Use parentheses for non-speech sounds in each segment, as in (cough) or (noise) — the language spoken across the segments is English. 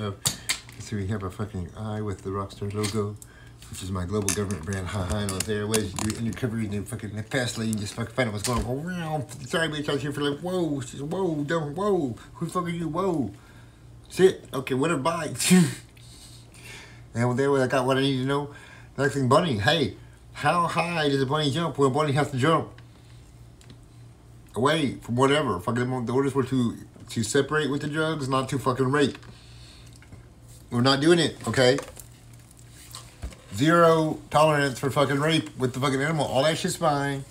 of. So we have a fucking eye with the Rockstar logo, which is my global government brand. Ha ha, and was there. Ways you undercover in the fucking fast lane, just fucking find out what's going on. Sorry, bitch, I was here for like, whoa, she's whoa, don't, whoa, who the fuck are you, whoa? Sit, okay, what a bite. (laughs) and there, I got what I need to know. Next thing, bunny, hey, how high does a bunny jump? Well, a bunny has to jump away from whatever. Fucking the orders were to to separate with the drugs, not to fucking rape. We're not doing it, okay? Zero tolerance for fucking rape with the fucking animal. All that shit's fine.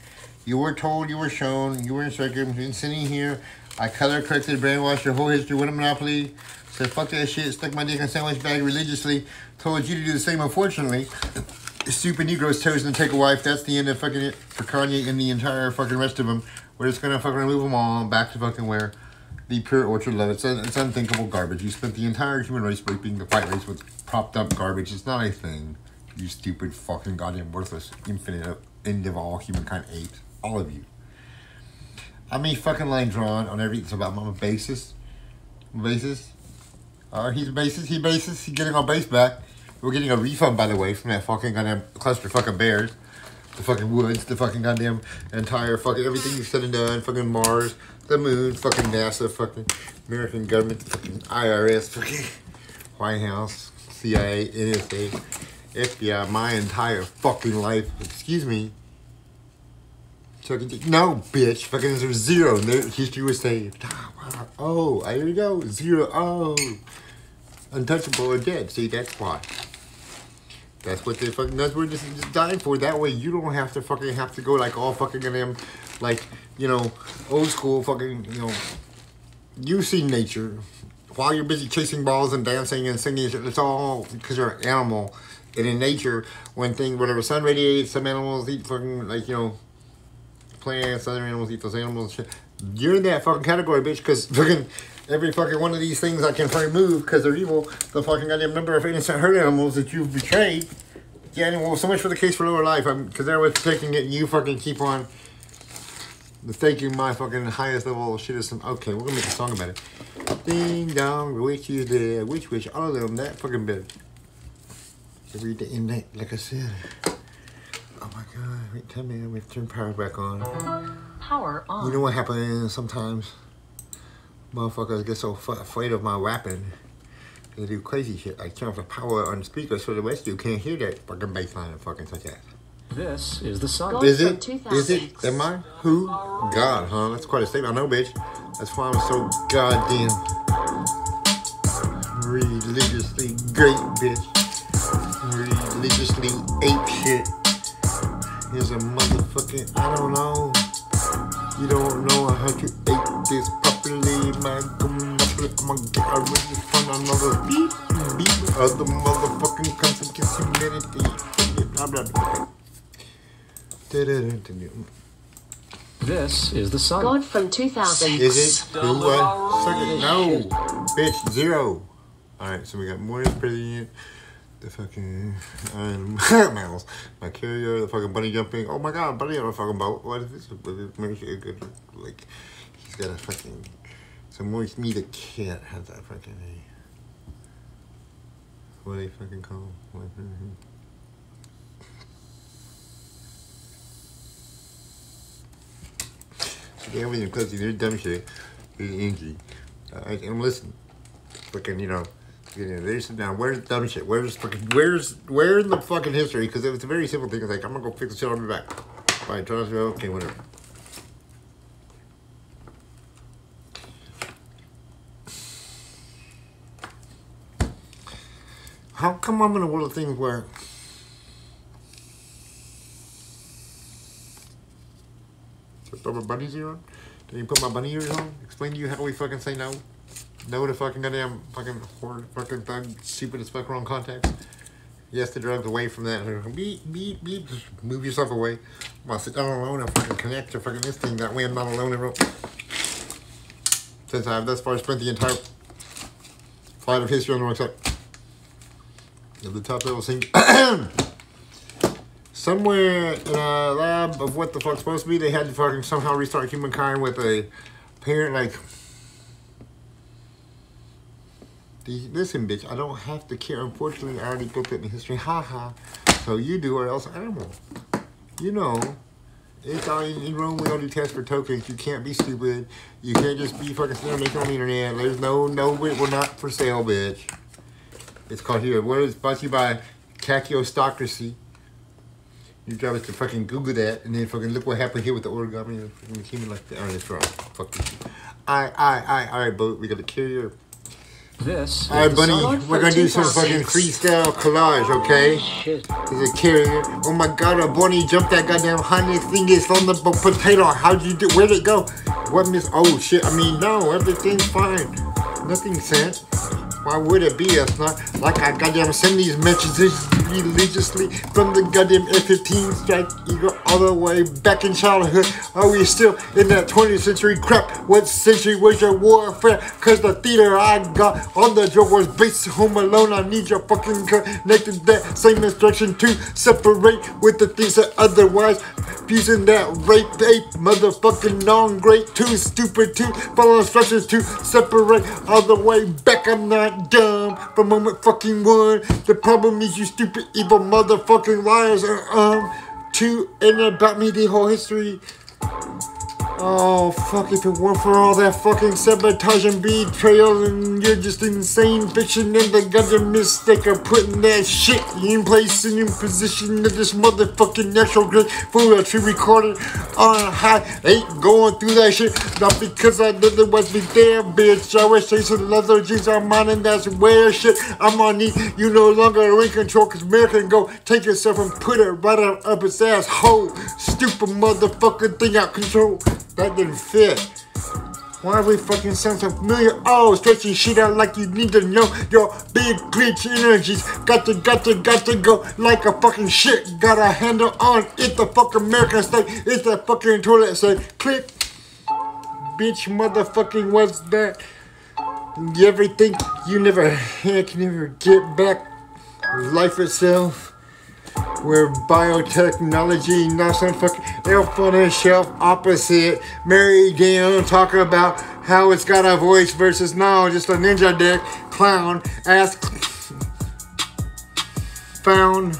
You were told, you were shown, you were instructed. Been sitting here. I color corrected, brainwashed your whole history. with a monopoly. Said fuck that shit. Stuck my dick in a sandwich bag religiously. Told you to do the same. Unfortunately, stupid Negroes chosen to take a wife. That's the end of fucking it for Kanye and the entire fucking rest of them. We're just gonna fucking remove them all back to fucking where the pure orchard love. It's, it's unthinkable garbage. You spent the entire human race raping the white race with propped up garbage. It's not a thing. You stupid fucking goddamn worthless infinite end of all humankind apes. All of you. I many fucking line drawn on every it's about my basis? Basis? Uh, he's basis, he basis, he's getting our base back. We're getting a refund by the way from that fucking goddamn cluster fucking bears. The fucking woods, the fucking goddamn entire fucking everything you've said and done, fucking Mars, the moon, fucking NASA, fucking American government, fucking IRS, fucking White House, CIA, NSA, FBI, my entire fucking life. Excuse me. No, bitch. Fucking there's zero. No, history was saved. Ah, oh, here we go. Zero. Oh. Untouchable or dead. See, that's why. That's what they fucking, that's what this just dying for. That way you don't have to fucking have to go like all fucking in them, like, you know, old school fucking, you know, you see nature while you're busy chasing balls and dancing and singing. It's all because you're an animal. And in nature, when things, whatever sun radiates, some animals eat fucking, like, you know, plants, other animals eat those animals shit. You're in that fucking category, bitch, because fucking every fucking one of these things I can fucking move because they're evil. The fucking goddamn number of innocent hurt animals that you've betrayed. Yeah, well, so much for the case for lower life. I'm because they're with taking it, and you fucking keep on mistaking my fucking highest level shit is some. Okay, we're gonna make a song about it. Ding dong, which is there, which which all of them that fucking bit. Every day and night, like I said. Oh my god, wait, tell me, we turn power back on. Power on. You know what happens sometimes? Motherfuckers get so afraid of my rapping. They do crazy shit. I turn off the power on the speaker so the rest of you can't hear that fucking bass line and fucking such ass. This is the sun. Gold Is it? Is it? 2000. Am I? Who? God, huh? That's quite a statement. I know, bitch. That's why I'm so goddamn religiously great, bitch. Religiously ape shit. Here's a motherfucking, I don't know. You don't know how to ape this properly, man. Come up, I'm gonna get a really fun another beep, beep. Other motherfucking country gets humidity. Blah, blah, blah. This is the sun. God from 2000. Is it? Who what? Second? No. Bitch, zero. Alright, so we got Morning President, the fucking um, (laughs) animals, my carrier, the fucking bunny jumping. Oh my god, bunny on a fucking boat. What is this? What is- Make it good. Like, he's got a fucking. So Maurice Me the cat has that fucking name. What do they fucking call him? Yeah, when you're close, there's dumb shit. There's Angie. Alright, and listen. Fucking, you know, you know, there's now where's dumb shit? Where's fucking where's where's the fucking history? Because it was a very simple thing. It's like I'm gonna go fix the shit on my back. Fine, turn off okay, whatever. How come I'm in a world of things where So throw my bunny ears on? Did you put my bunny ears on? Explain to you how we fucking say no? No to fucking goddamn fucking horde fucking thug stupid as fuck wrong context. Yes, the drugs away from that. Beep, beep, beep. Just move yourself away. I'll sit down alone and fucking connect to fucking this thing. That way I'm not alone rope. Since I've thus far spent the entire flight of history on the wrong side. Of the top level thing. (coughs) Somewhere in a lab of what the fuck's supposed to be, they had to fucking somehow restart humankind with a parent like Listen, bitch, I don't have to care. Unfortunately, I already put it in history. Ha ha. So you do, or else animal. You know, it's all in, Rome. We all do tests for tokens. You can't be stupid. You can't just be fucking sitting on the internet. There's no, no, we're not for sale, bitch. It's called here. What is brought to you by Kakistocracy. You guys to fucking Google that and then fucking look what happened here with the origami and fucking human like that. Alright, it's wrong. Fuck you. Alright, alright, alright, alright, boat. We got a carrier. This Alright, bunny. We're gonna do some fucking freestyle collage, okay? Shit. He's a carrier. Oh my god, a bunny jumped that goddamn honey thing is on the potato. How'd you do? Where'd it go? What miss? Oh shit, I mean, no, everything's fine. Nothing sent. Why would it be? It's not like I goddamn send these messages religiously from the goddamn F-15 strike eagle all the way back in childhood. Are we still in that 20th century crap? What century was your warfare? Cause the theater I got on the joke was based home alone. I need your fucking connected that same instruction to separate with the things that otherwise using that rape ape motherfucking non great too stupid to follow instructions to separate all the way back. I'm not dumb from moment fucking one. The problem is you stupid evil motherfucking liars um to and about me the whole history. Oh fuck! If it weren't for all that fucking sabotage and betrayal, and you're just insane fiction and the goddamn mistake of putting that shit in place and in position of this motherfucking natural grid for a tree recorded on high. Ain't going through that shit, not because I didn't was be there, bitch. I was chasing leather jeans on mine and that's where shit. I'm on need. You no longer in control, cause America can go take yourself and put it right up, up its ass hole. Stupid motherfucking thing out control. That didn't fit. Why we fucking sound so familiar? Oh, stretching shit out like you need to know your big glitch energies. Got to, got to, got to go like a fucking shit. Got a handle on it. The fucking American state. It's the fucking toilet. Say click. Bitch, motherfucking what's that? You ever think you never (laughs) can never get back life itself? Where biotechnology, not some fucking elf on a shelf opposite. Mary Jane talk about how it's got a voice versus now just a ninja dick clown ass found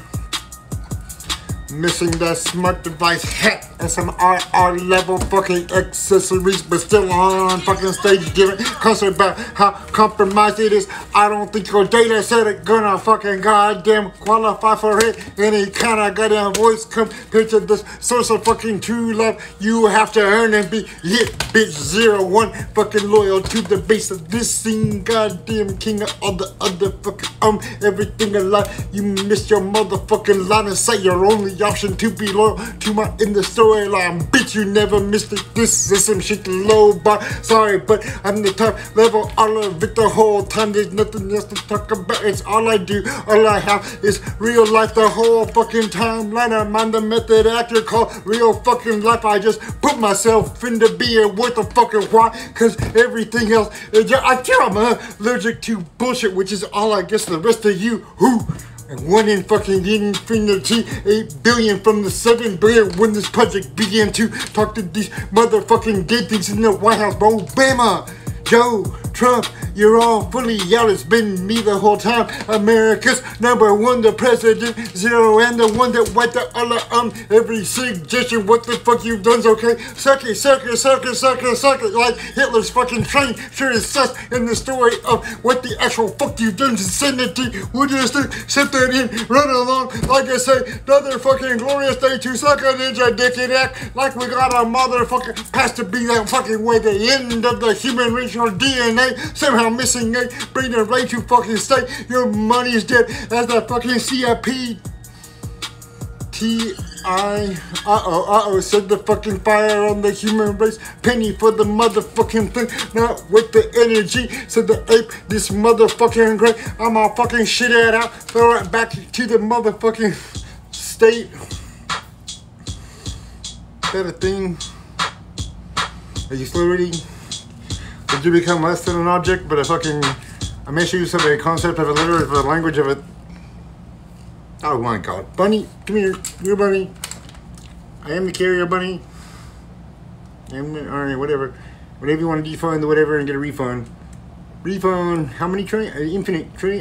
missing that smart device hat and some RR level fucking accessories, but still on fucking stage giving concert about how compromised it is. I don't think your data set it gonna fucking goddamn qualify for it. Any kind of goddamn voice compared to this source of fucking true love you have to earn and be lit, bitch. Zero one fucking loyal to the base of this scene. Goddamn king of all the other fucking um everything alive. You missed your motherfucking line of you're only option to be loyal to my in the storyline. Bitch, you never missed it. This is some shit low bar. Sorry, but I'm the top level. All of it the whole time. There's nothing else to talk about. It's all I do. All I have is real life the whole fucking timeline. I'm on the method actor called real fucking life. I just put myself into being worth a fucking why. Cause everything else, I I'm allergic to bullshit, which is all I guess the rest of you who and one in fucking infinity, eight billion from the seven billion when this project began to talk to these motherfucking dead things in the White House. bro, Obama, Joe, Trump, you're all fully out. It's been me the whole time. America's number one, the president, zero, and the one that wiped the other um every suggestion. What the fuck you done's okay? Suck it, suck it, suck it, suck it, suck it. Like Hitler's fucking train sure is sus in the story of what the actual fuck you've done to. We'll just sit there and run along. Like I say, another fucking glorious day to suck a ninja dick and act like we got a motherfucking past to be that fucking way. The end of the human racial DNA somehow missing a bring the right to fucking state. Your money is dead. As the fucking CIP. T I uh oh uh oh said the fucking fire on the human race. Penny for the motherfucking thing. Not with the energy. Said the ape this motherfucking great. I'm all fucking shit it out. Throw it back to the motherfucking state. That a thing. Are you still reading did you become less than an object but a fucking I a misuse of a concept of a literary of a language of a Oh my god. Bunny, come here. You're bunny. I am the carrier bunny. I'm alright, whatever. Whatever you want to defund the whatever and get a refund. refund. How many train? Uh, infinite trillion.